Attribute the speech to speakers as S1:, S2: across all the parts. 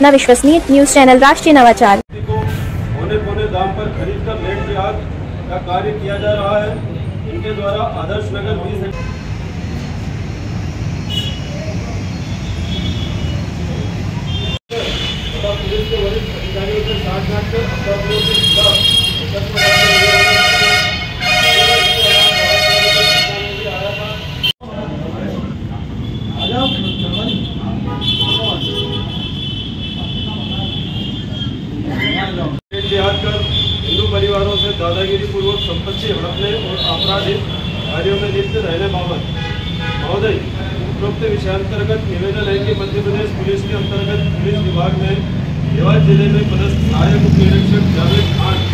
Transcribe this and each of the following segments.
S1: अपना विश्वसनीय news channel राष्ट्रीय नवाचार।
S2: को होने पौने दाम पर खरीद कर लेट का कार्य किया जा रहा है। इनके द्वारा आदर्श नगर बीस पुलिस के वरिष्ठ अधिकारियों से साठ साठ संपत्ति हड़पने और आपराधिक कार्यों में लिप्त रहने बाबत महोदय उपरोक्त विषयांतर्गत निवेदन है कि मध्य प्रदेश पुलिस के अंतर्गत पुलिस विभाग में देवास ज़िले में पदस्थ सहायक उप निरीक्षक जावेद खान।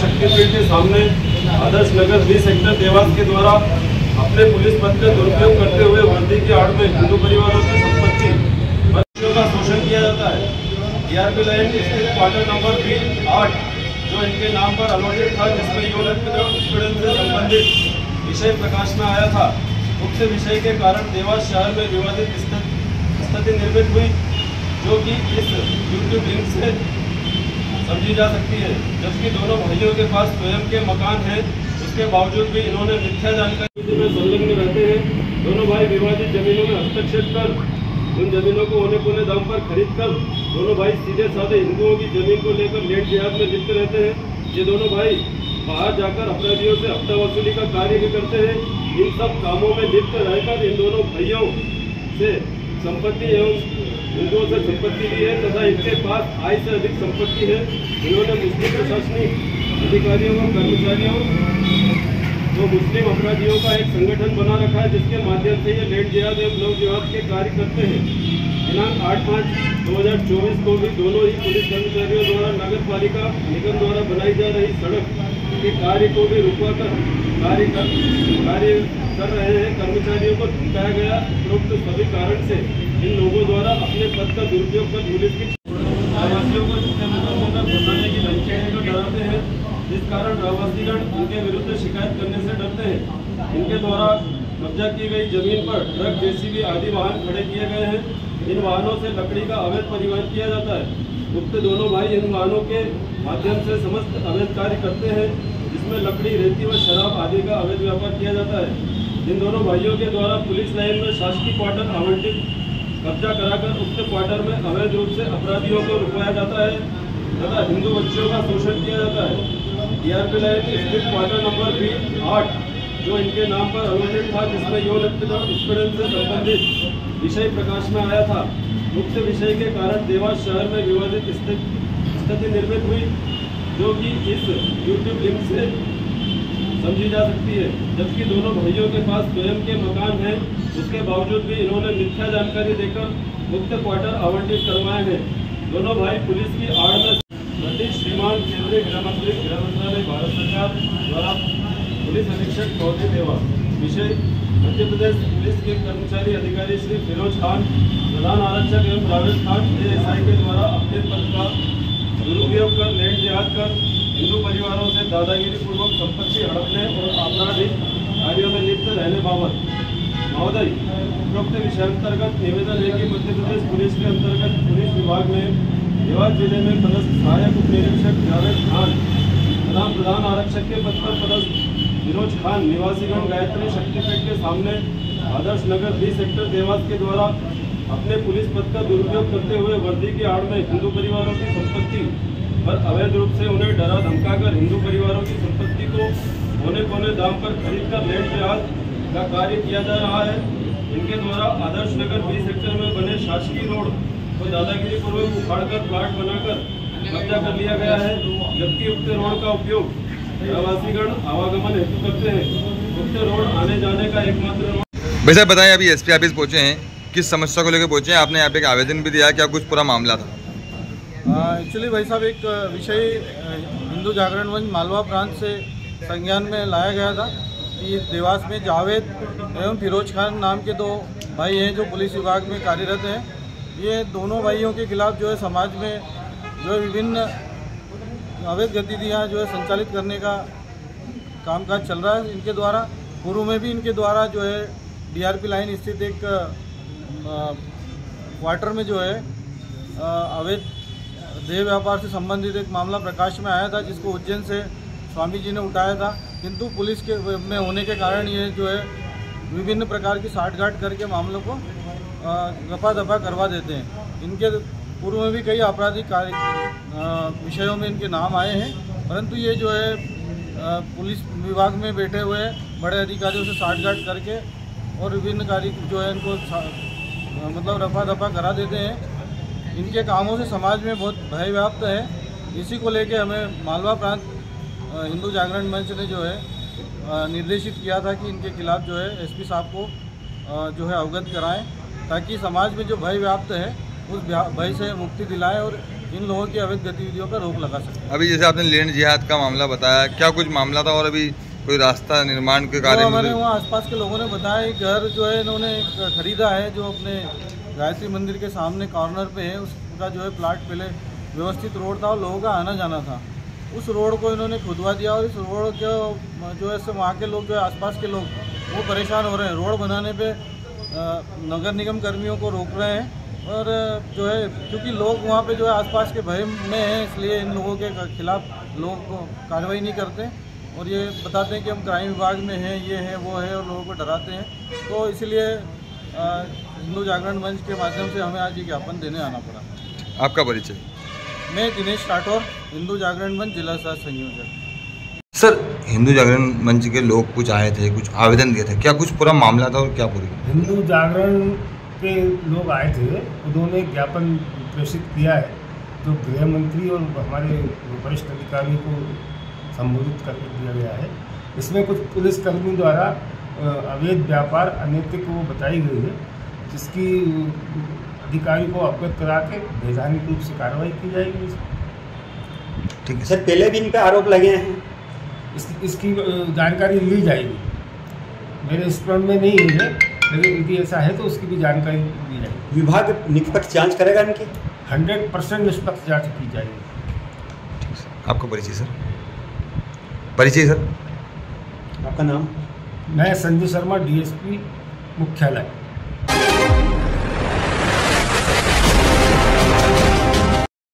S2: शक्तिपीठ के सामने आदर्श नगर बी सेक्टर देवास के द्वारा अपने पुलिस पद का दुरुपयोग करते हुए वर्दी की आड़ में हिंदू परिवारों की संपत्ति, बच्चों का शोषण किया जाता है। टीआरपी लाइन स्थित क्वार्टर नंबर बी आठ, जो इनके नाम पर अलॉटेड था जिसमें यौन उत्पीड़न से संबंधित विषय प्रकाश में आया था। उक्त विषय के कारण देवास शहर में विवादित स्थिति निर्मित हुई, जो कि इस यूट्यूब लिंक से समझी जा सकती है, जबकि दोनों भाइयों के पास स्वयं के मकान हैं। उसके बावजूद भी इन्होंने मिथ्या जानकारी में संलग्न रहते हैं। दोनों भाई विवादित जमीनों में हस्तक्षेप कर, उन जमीनों को होने पौने दाम पर खरीद कर, दोनों भाई सीधे साधे हिंदुओं की ज़मीन को लेकर लेट जिहाद में लिप्त रहते हैं। ये दोनों भाई बाहर जाकर अपराधियों से हफ़्ता वसूली का कार्य भी करते हैं। इन सब कामों में लिप्त रहकर इन दोनों भाइयों से संपत्ति एवं हिंदुओं से संपत्ति ली है तथा इनके पास आय से अधिक संपत्ति है। इन्होंने मुस्लिम प्रशासनिक अधिकारियों और कर्मचारियों तो मुस्लिम अपराधियों का एक संगठन बना रखा है, जिसके माध्यम से ये लेट जिहाद एवं लव जिहाद के कार्य करते हैं। दिनांक आठ पाँच दो हज़ार चौबीस को भी दोनों ही पुलिस कर्मचारियों द्वारा नगर पालिका निगम द्वारा बनाई जा रही सड़क के कार्य को भी रुकवा कर कार्य कर कार्य कर रहे हैं। कर्मचारियों को धमकाया गया उपरोक्त सभी कारण से इन लोगों द्वारा अपने पद का दुरुपयोग कर पुलिस की रहवासियों को झूठे मुकदमों में फंसाने की धमकी देकर डराते हैं, जिस कारण रहवासीगण इनके विरुद्ध शिकायत करने से डरते हैं। इनके द्वारा कब्जा की गई ज़मीन पर ट्रक, जेसीबी आदि वाहन खड़े किए गए हैं। इन वाहनों से लकड़ी का अवैध परिवहन किया जाता है। गुप्त दोनों भाई इन वाहनों के माध्यम से समस्त अवैध कार्य करते हैं, जिसमें लकड़ी, रेती व शराब आदि का अवैध व्यापार किया जाता है। इन दोनों भाइयों के द्वारा पुलिस लाइन में शासकीय क्वार्टर आवंटित कब्जा कराकर उक्त क्वार्टर में अवैध रूप से अपराधियों को रुकवाया जाता है तथा हिंदू बच्चों का शोषण किया जाता है। टीआरपी लाइन स्थित क्वार्टर नंबर बी आठ, जो इनके नाम पर अलॉटेड था, जिसमें यौन उत्पीड़न से संबंधित विषय प्रकाश में आया था। उक्त विषय के कारण देवास शहर में विवादित स्थिति निर्मित हुई, जो कि इस यूट्यूब लिंक से समझी जा सकती है। जबकि दोनों भाइयों के पास स्वयं के मकान हैं, उसके बावजूद भी इन्होंने मिथ्या जानकारी देकर मुक्त क्वार्टर आवंटित करवाए हैं। दोनों भाई पुलिस की आड़ में सतीश श्रीमान केंद्रीय गृह मंत्री, गृह मंत्रालय, भारत सरकार द्वारा पुलिस अधीक्षक चौधरी देवा विषय मध्य प्रदेश पुलिस के कर्मचारी अधिकारी श्री फिरोज खान, प्रधान आरक्षक एवं प्रावेश खान एएसआई के द्वारा अपने पद का दुरुपयोग कर लेट जिहाद कर हिंदू परिवारों से दादागिरी पूर्वक संपत्ति हड़पने और आपराधिक कार्यों में लिप्त रहने बाबत महोदय उपरोक्त विषयांतर्गत निवेदन है कि मध्य प्रदेश पुलिस के अंतर्गत पुलिस विभाग में देवास ज़िले में पदस्थ सहायक उप निरीक्षक जावेद खान तथा प्रधान आरक्षक के पद पर पदस्थ फिरोज खान निवासीगण गायत्री शक्तिपीठ के सामने आदर्श नगर बी सेक्टर देवास के द्वारा अपने पुलिस पद का दुरुपयोग करते हुए वर्दी की आड़ में हिंदू परिवारों की संपत्ति पर अवैध रूप से उन्हें डरा, धमकाकर हिंदू परिवारों की संपत्ति को होने पौने दाम पर खरीद कर लेट जिहाद का कार्य किया जा रहा है। इनके द्वारा आदर्श नगर बी सेक्टर में बने शासकीय रोड को दादागिरी पूर्वक उखाड़कर, प्लाट बनाकर कब्जा कर लिया गया है। जबकि उक्त रोड का उपयोग प्रवासीगण आवागमन हेतु करते हैं। उक्त रोड आने जाने का एकमात्र रोड
S3: भाई साहब, बताएँ, अभी एसपी ऑफ़िस पहुँचे हैं। किस समस्या को लेकर पहुँचे हैं? आपने यहाँ पे एक आवेदन भी दिया क्या कुछ पूरा मामला था।
S4: एक्चुअली भाई साहब, एक विषय हिंदू जागरण मंच मालवा प्रांत से संज्ञान में लाया गया था कि देवास में जावेद एवं फिरोज खान नाम के दो भाई हैं जो पुलिस विभाग में कार्यरत हैं। ये दोनों भाइयों के खिलाफ जो है समाज में जो है विभिन्न अवैध गतिविधियाँ जो है संचालित करने का कामकाज चल रहा है। इनके द्वारा, पूर्व में भी इनके द्वारा जो है डीआरपी लाइन स्थित एक क्वार्टर में जो है अवैध देह व्यापार से संबंधित एक मामला प्रकाश में आया था, जिसको उज्जैन से स्वामी जी ने उठाया था। किंतु पुलिस के में होने के कारण ये जो है, विभिन्न प्रकार की साठगांठ करके मामलों को रफा दफ़ा करवा देते हैं। इनके पूर्व में भी कई आपराधिक कार्य विषयों में इनके नाम आए हैं। परंतु ये जो है पुलिस विभाग में बैठे हुए बड़े अधिकारियों से साठगांठ करके और विभिन्न कार्य जो है, इनको मतलब रफा दफ़ा करा देते हैं। इनके कामों से समाज में बहुत भय व्याप्त है। इसी को लेके हमें मालवा प्रांत हिंदू जागरण मंच ने जो है निर्देशित किया था कि इनके खिलाफ जो है एसपी साहब को जो है अवगत कराएँ ताकि समाज में जो भय व्याप्त है उस भय से मुक्ति दिलाएँ और इन लोगों की अवैध गतिविधियों पर रोक लगा सकें।
S3: अभी जैसे आपने लैंड जिहाद का मामला बताया क्या कुछ मामला था और अभी कोई रास्ता निर्माण के
S4: तो
S3: कार्य
S4: हमारे वहाँ आसपास के लोगों ने बताया घर जो है इन्होंने खरीदा है जो अपने गायत्री मंदिर के सामने कॉर्नर पे है। उसका जो है प्लाट पहले व्यवस्थित रोड था और लोगों का आना जाना था। उस रोड को इन्होंने खुदवा दिया और इस रोड के, जो है वहाँ के लोग, जो है आसपास के लोग, वो परेशान हो रहे हैं। रोड बनाने पे नगर निगम कर्मियों को रोक रहे हैं और, जो है, क्योंकि लोग वहाँ पे जो है आसपास के भय में हैं, इसलिए इन लोगों के खिलाफ लोग कार्रवाई नहीं करते। और ये बताते हैं कि हम क्राइम विभाग में हैं, ये है, वो है और लोगों को डराते हैं। तो इसलिए हिंदू जागरण मंच के माध्यम से हमें आज ये ज्ञापन देने आना पड़ा।
S3: आपका परिचय?
S4: मैं दिनेश राठौर हिंदू जागरण मंच जिला सह संयोजक
S3: सर हिंदू जागरण मंच के लोग कुछ आए थे कुछ आवेदन दिए थे। क्या कुछ पूरा मामला था और क्या पूरी?
S5: हिंदू जागरण के लोग आए थे उन्होंने ज्ञापन प्रेषित किया है जो गृह मंत्री और हमारे वरिष्ठ अधिकारियों को संबोधित कर दिया गया है। इसमें कुछ पुलिसकर्मी द्वारा अवैध व्यापार अनैतिक वो बताई गई है। जिसकी अधिकारी को अवगत करा के वैधानिक रूप से कार्रवाई की जाएगी।
S3: ठीक है
S6: सर पहले भी इन पे आरोप लगे हैं।
S5: इस, इसकी जानकारी ली जाएगी। मेरे स्मरण में नहीं है लेकिन यदि ऐसा है तो उसकी भी जानकारी ली जाएगी।
S6: विभाग निष्पक्ष जाँच करेगा इनकी?
S5: हंड्रेड परसेंट निष्पक्ष जाँच की जाएगी।
S3: आपका परिचय सर? परिचय सर?
S6: आपका नाम?
S5: मैं संजय शर्मा डीएसपी मुख्यालय।